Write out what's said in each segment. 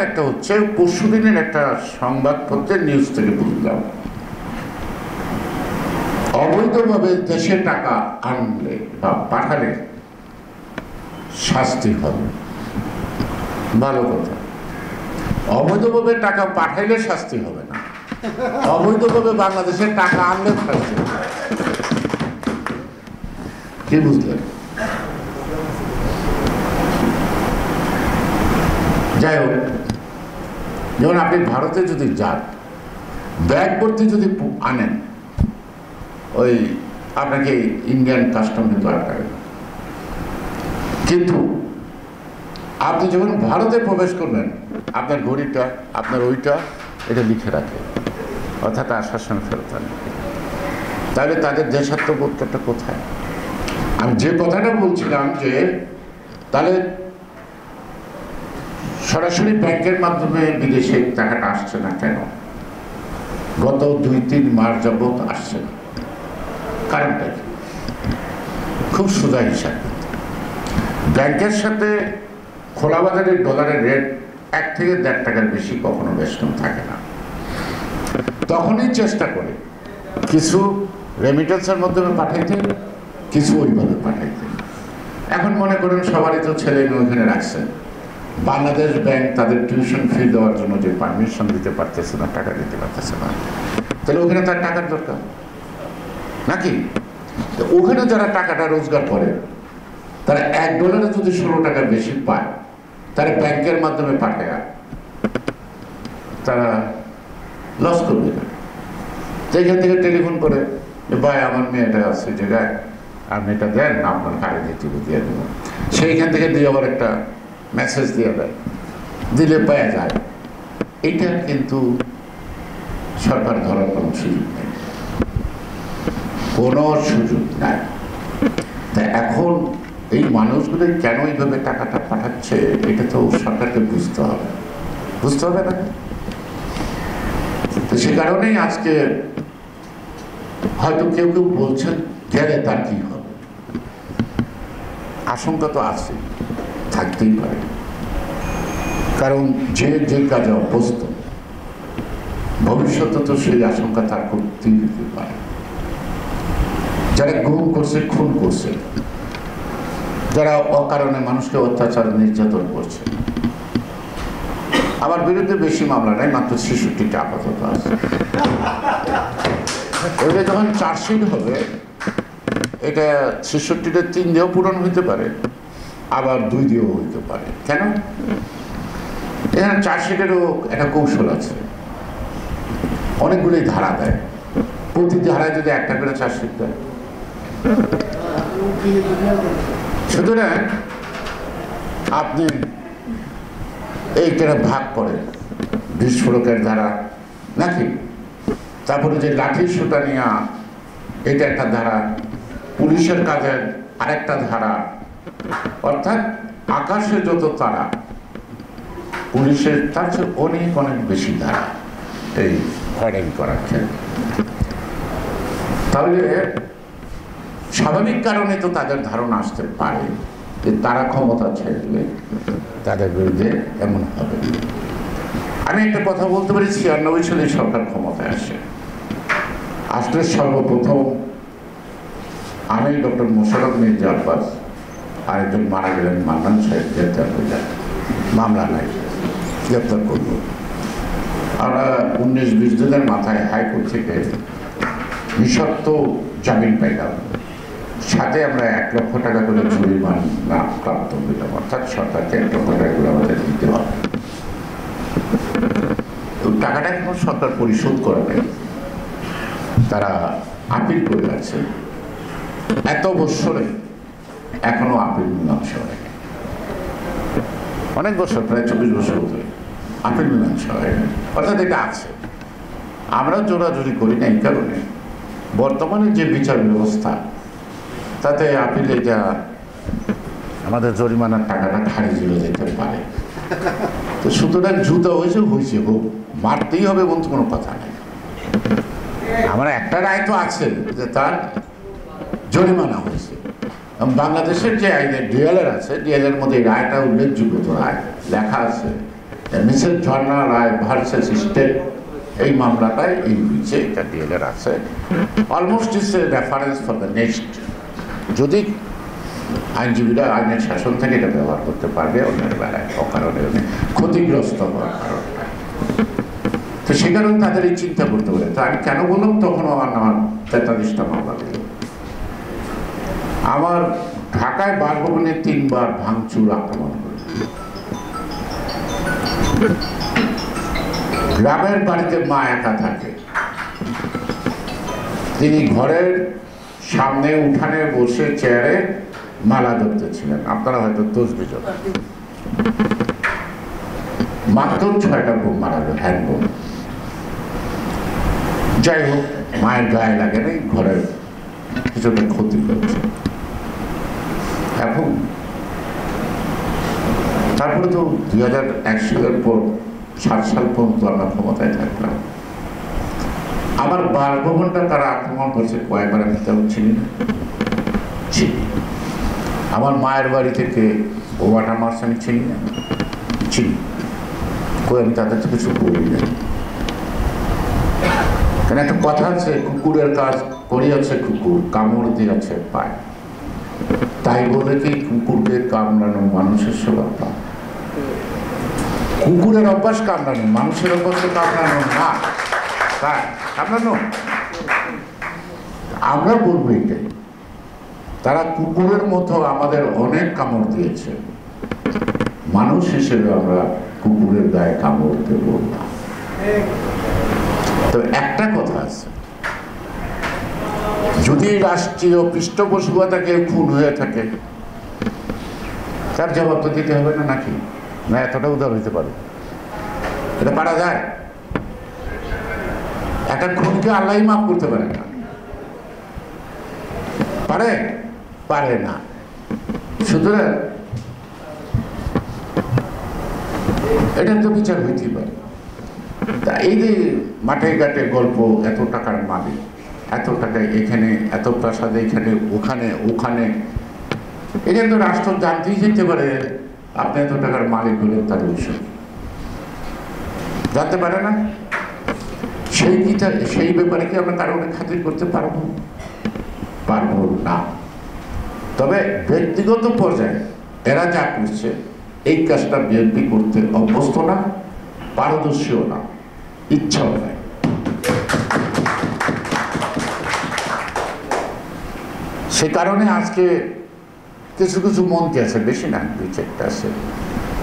একটা হচ্ছে পরশু দিনের একটা সংবাদপত্রের নিউজ থেকে বুঝলাম। অবৈধভাবে দেশে টাকা আনলে বা পাঠালে শাস্তি হবে। ভালো কথা। অবৈধভাবে টাকা পাঠাইলে শাস্তি হবে না। অবৈধভাবে বাংলাদেশে টাকা আনলে শাস্তি কি বুঝলেন? যাই হোক যেমন আপনি ভারতে যদি যান ব্যাগ ভর্তি যদি আনেন, ওই আপনাকে ইন্ডিয়ান কাস্টম কিন্তু আটকাবে কিন্তু আপনি যখন ভারতে প্রবেশ করবেন আপনার ঘড়িটা, আপনার ওইটা, এটা লিখে রাখে। অর্থাৎ সময় ফেরত আনে। তাহলে তাদের দেশাত্মবোধটা কোথায়? আমি যে কথাটা বলছিলাম যে, তাহলে সরাসরি ব্যাংকের মাধ্যমে বিদেশে টাকাটা আসছে না কেন? গত দুই, তিন মাস যাবৎ আসছে না। কারণটা? খুব সোজা হিসাব। ব্যাংকের সাথে খোলা বাজারের ডলারের রেট এক থেকে দেড় টাকার বেশি কখনো বেশন থাকে না। তখনই চেষ্টা করে কিছু রেমিটেন্সের মাধ্যমে পাঠাইতে, কিছু ওইভাবে পাঠাইতে। এখন মনে করেন সবারই তো ছেলে মেয়ে ওখানে রাখছেন। বাংলাদেশ ব্যাংক তাদের টিউশন ফি দেওয়ার জন্য যে পারমিশন দিতে পারতেছে না, টাকা দিতে পারতেছে না। তাহলে ওখানে তার টাকার দরকার। নাকি? ওখানে যারা টাকাটা রোজগার করে, তারা এক ডলারে যদি ষোলো টাকা বেশি পায়, তারা ব্যাংকের মাধ্যমে পাঠায়। তারা লস করবে না। তো এখান থেকে টেলিফোন করে যে, ভাই, আমার মেয়েটা আছে জায়গায় আপনি এটা দেন, আপনার কারে দিতে দিয়ে দেবো সেইখান থেকে দিয়ে আবার একটা মেসেজ দিয়ে দেয়। দিলে পাওয়া যায়। এটা কিন্তু সরকার ধরার কোনো সুযোগ নেই। কোনো সুযোগ নাই। তা এখন এই মানুষগুলো কেন এইভাবে টাকাটা পাঠাচ্ছে, এটা তো সরকারকে বুঝতে হবে। বুঝতে হবে না? তো সে কারণেই আজকে হয়তো কেউ কেউ বলছেন, গেলে তার কি হবে? আশঙ্কা তো আছে থাকতেই পারে। কারণ যে যে কাজে অভ্যস্ত, ভবিষ্যতে তো সেই আশঙ্কা তার করতেই দিতে পারে। যারা গুম করছে, খুন করছে, যারা অকারণে মানুষকে অত্যাচার, নির্যাতন করছে। আমার বিরুদ্ধে বেশি মামলা নাই, মাত্র ছেষট্টিটা আপাতত আছে। ওইটা যখন চার্জশিট হবে, এটা ছেষট্টিটা তিন দিয়েও পূরণ হইতে পারে। আবার দুই দিয়েও হইতে পারে। কেন? এখানে চার্জশিটেরও একটা কৌশল আছে। অনেকগুলোই ধারা দেয়। প্রতি ধারায় যদি একটা করে চার্জশিট দেয়। সুতরাং আপনি এইটা ভাগ করেন। বিস্ফোরকের ধারা, নাকি? তারপরে যে লাঠির সুতা নিয়া, এটা একটা ধারা। পুলিশের কাজের আরেকটা ধারা। অর্থাৎ আকাশে যত তারা, পুলিশের তার চেয়ে অনেক অনেক বেশি ধারা এই ফায়ারিং করার ক্ষেত্রে। তাহলে স্বাভাবিক কারণে তো তাদের ধারণা আসতে পারে যে তারা ক্ষমতা ছেড়ে দিলে তাদের বিরুদ্ধে এমন হবে। আমি একটা কথা বলতে পারি, ছিয়ানব্বই সালে সরকার ক্ষমতায় আসে। আসলে সর্বপ্রথম আমি ডক্টর মোশারফ মির্জা আব্বাস আরেকজন মারা গেলেন মান্নান সাহেব গ্রেপ্তার যান মামলা নাই, গ্রেপ্তার করল আমরা উনিশ বিশ দিনের মাথায় হাইকোর্ট থেকে নিঃশর্ত জামিন পাইলাম। সাথে আমরা এক লক্ষ টাকা করে জরিমানা প্রাপ্ত হইলাম, অর্থাৎ সরকারকে এক লক্ষ টাকা করে আমাদের দিতে হবে। টাকাটা এখন সরকার পরিশোধ করে নাই তারা আপিল করে আছে এত বৎসরে এখনও আপিল মীমাংসা হয় অনেক বছর, প্রায় চব্বিশ বছর ধরে আপিল মীমাংসা হয় অর্থাৎ এটা আছে। আমরা জোরাজুরি করি না এই কারণে। বর্তমানে যে বিচার ব্যবস্থা, তাতে আপিলে যা আমাদের জরিমানার টাকাটা খারিজ হয়ে যেতে পারে। তো সুতরাং জুতো হয়েছে হয়েছে, হোক। মারতেই হবে বলতে কোনো কথা নেই। আমার একটা রায় তো আছে যে তার জরিমানা হয়েছে। বাংলাদেশের যে আইনে ডিএলএর আছে, ডিএলএর মধ্যে এই রায়টা উল্লেখযোগ্য তো রায় লেখা আছে। Mrs Jharna Roy versus state এই মামলাটায় এই নিচে এটা ডিএলএর আছে। Almost is reference for the next যদি আইনজীবীরা আইনের শাসন থেকে এটা ব্যবহার করতে পারবে অন্যের বেলায়, অকারণে ক্ষতিগ্রস্ত হওয়ার কারণটা তো সে কারণে তাদের এই চিন্তা করতে পারে তো আমি কেন বললাম তখন আমার তেতাল্লিশটা মামলা দিল আমার ঢাকায় বাসভবনে তিনবার ভাঙচুর আক্রমণ গ্রামের বাড়িতে মা একা থাকে। তিনি ঘরের সামনে উঠানে বসে চেয়ারে মালা ধরতেছিলেন আপনারা হয়তো তসবি মাত্র ছয়টা বোম মারালো হ্যান্ড বোম। যাই হোক, মায়ের গায়ে লাগে নাই, ঘরের কিছুটা ক্ষতি করছে এখন? তারপরে তো দুই হাজার এক সালের পর ষাট সাল পর্যন্ত আমরা ক্ষমতায় থাকলাম। আমার বাসভবনটা তারা আক্রমণ করছে কয়েকবার, আমি তেমন চিনি না। আমার মায়ের বাড়ি থেকে ওয়াটার মার্স আমি চিনি না। চিনি। কই আমি তাদের থেকে কিছু বলি না। কেন, একটা কথা আছে, কুকুরের কাজ করিয়াছে কুকুর, কামড় দিয়েছে পায়। তাই বলে কি কুকুরকে কামড়ানো, মানুষের না কুকুরের অভ্যাস কামড়ানো, মানুষের অভ্যাস কামড়ানো না। কামড়ানো? আমরা বলব এটাই। তারা কুকুরের মতো আমাদের অনেক কামড় দিয়েছে। মানুষ হিসেবে আমরা কুকুরের গায়ে কামড় দেব না। তো একটা কথা আছে যদি রাষ্ট্রীয় পৃষ্ঠপোষকতা কেউ খুন হয়ে থাকে। তার জবাব তো দিতে হবে না নাকি? না, এতটা উদার হইতে পারে। এটা পারা যায়। একটা খুনকে আল্লাহ মাফ করতে পারে না। পারে? পারে না। সুতরাং এটা তো বিচার হইতেই পারে। তা এই যে মাঠে ঘাটে গল্প, এত টাকার মালিক। এত টাকা এখানে, এত প্রাসাদ এখানে, ওখানে ওখানে। এখানে তো রাষ্ট্র জানতেই যেতে পারে, আপনি এত টাকার মালিক হলেন তার উৎস জানতে পারে না? সেই কি সেই ব্যাপারে কি আমরা কারণে খাতির করতে পারব? পারব না। তবে ব্যক্তিগত পর্যায়ে এরা যা করছে, এই কাজটা বিএনপি করতে অভ্যস্ত না, পারদর্শীও না, ইচ্ছাও নাই। সে কারণে আজকে কিছু কিছু মন্ত্রী আছে, বেশি না, দুই চারটা আছে।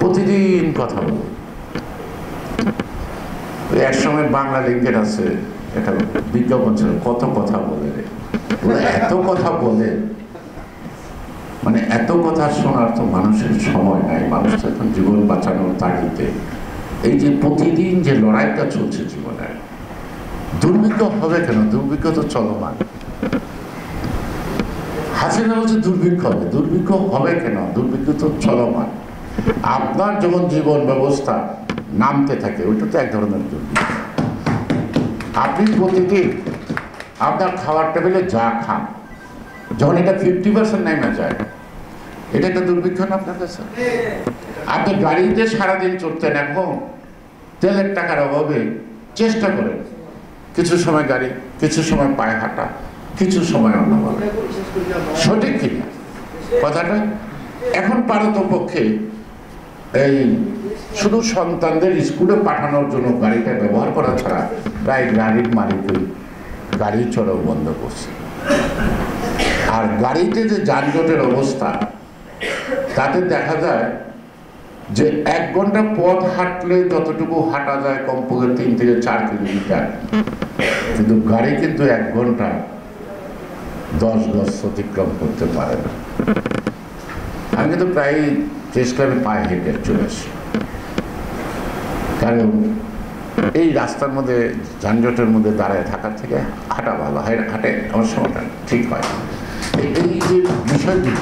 প্রতিদিন কথা বলে। এক সময় বাংলা লিঙ্কের আছে এটা বিজ্ঞাপন ছিল, কত কথা বলে এত কথা বলে? মানে এত কথা শোনার তো মানুষের সময় নাই, মানুষ এখন জীবন বাঁচানোর তাগিদে। এই যে প্রতিদিন যে লড়াইটা চলছে জীবনে, দুর্ভিক্ষ হবে কেন? দুর্ভিক্ষ তো চলমান। হাসিনা হচ্ছে দুর্ভিক্ষ হবে। দুর্ভিক্ষ হবে কেন? দুর্ভিক্ষ তো চলমান। আপনার যখন জীবন ব্যবস্থা নামতে থাকে, ওইটা তো এক ধরনের দুর্ভিক্ষ। আপনি প্রতিদিন আপনার খাবার টেবিলে যা খান, যখন এটা ফিফটি পার্সেন্ট নেমে যায়, এটা একটা দুর্ভিক্ষ না আপনার কাছে? আপনি গাড়িতে সারাদিন চড়তেন এখন, তেলের টাকার অভাবে চেষ্টা করেন। কিছু সময় গাড়ি, কিছু সময় পায়ে হাঁটা। কিছু সময় অন্য বলে সঠিক কিনা কথাটা? এখন পারত পক্ষে এই শুধু সন্তানদের স্কুলে পাঠানোর জন্য গাড়িটা ব্যবহার করা ছাড়া প্রায় গাড়ির মালিকই গাড়ি চড়াও বন্ধ করছে। আর গাড়িতে যে যানজটের অবস্থা তাতে দেখা যায় যে এক ঘণ্টা পথ হাঁটলে যতটুকু হাঁটা যায় কমপক্ষে তিন থেকে চার কিলোমিটার। কিন্তু গাড়ি কিন্তু এক ঘণ্টা দশ গজ অতিক্রম করতে পারে না। আমি কিন্তু প্রায় চেষ্টা আমি পায়ে হেঁটে চলে আসি। কারণ এই রাস্তার মধ্যে, যানজটের মধ্যে দাঁড়ায় থাকার থেকে হাঁটা ভালো হয় হাঁটে আমার সময়টা ঠিক হয়। এই যে বিষয়গুলো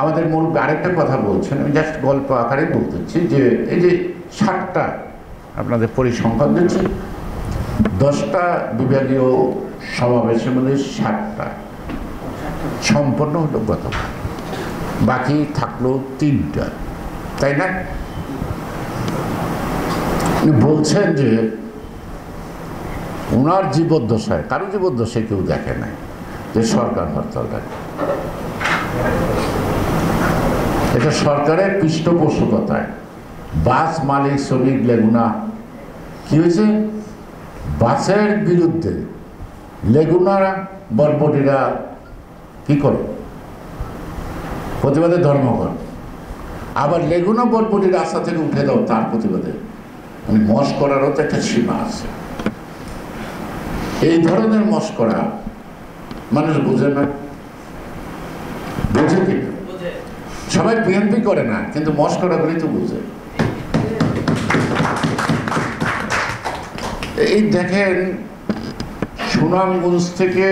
আমাদের মূল আরেকটা কথা বলছেন, আমি জাস্ট গল্প আকারে বলতেছি যে, এই যে ষাটটা আপনাদের পরিসংখ্যান দিচ্ছি দশটা বিভাগীয় সমাবেশের মধ্যে ষাটটা সম্পন্ন হলো গতকাল বাকি থাকল তিনটা। তাই না? বলছেন যে ওনার জীবদ্দশায় কারও জীবদ্দশায় কেউ দেখে নাই যে সরকার হরতাল ডাকে। এটা সরকারের পৃষ্ঠপোষকতায়। বাস মালিক, শ্রমিক, লেগুনা, কি হয়েছে? বাসের বিরুদ্ধে লেগুনারা বরবটিরা কি করে? প্রতিবাদে ধর্মঘট। আবার লেগুনা বরবটি রাস্তা থেকে উঠে দাও তার প্রতিবাদে। মানে মস্করারও তো একটা সীমা আছে। এই ধরনের মস্করা মানুষ বুঝে না। বুঝে কি সবাই বিএনপি করে না কিন্তু মস্করা গুলি তো বুঝে। এই দেখেন সুনামগঞ্জ থেকে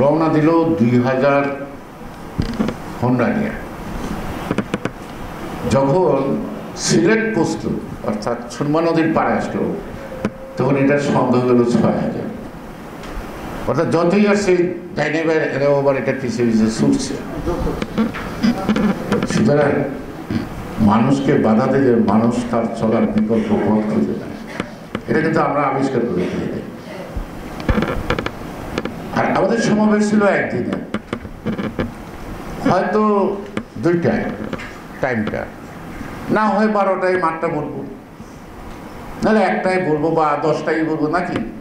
রওনা দিল দুই হাজার হন্ডা নিয়ে। যখন সিলেট পৌঁছল, অর্থাৎ সুনমা নদীর পাড়ে আসলো, তখন এটা সংখ্যা গেল ছয় হাজার। অর্থাৎ যতই আসছে ডাইনে বাইরে এরাও আবার এটা পিছিয়ে পিছিয়ে ছুটছে। সুতরাং মানুষকে বাধা দিয়ে মানুষ তার চলার বিকল্প পথ খুঁজে নেয় এটা কিন্তু আমরা আবিষ্কার করে। আর আমাদের সমাবেশ ছিল একদিনে। হয়তো দুইটায়, টাইমটা। না হয় বারোটায় মাঠটা বলব। নাহলে একটাই বলব বা দশটাই বলব নাকি?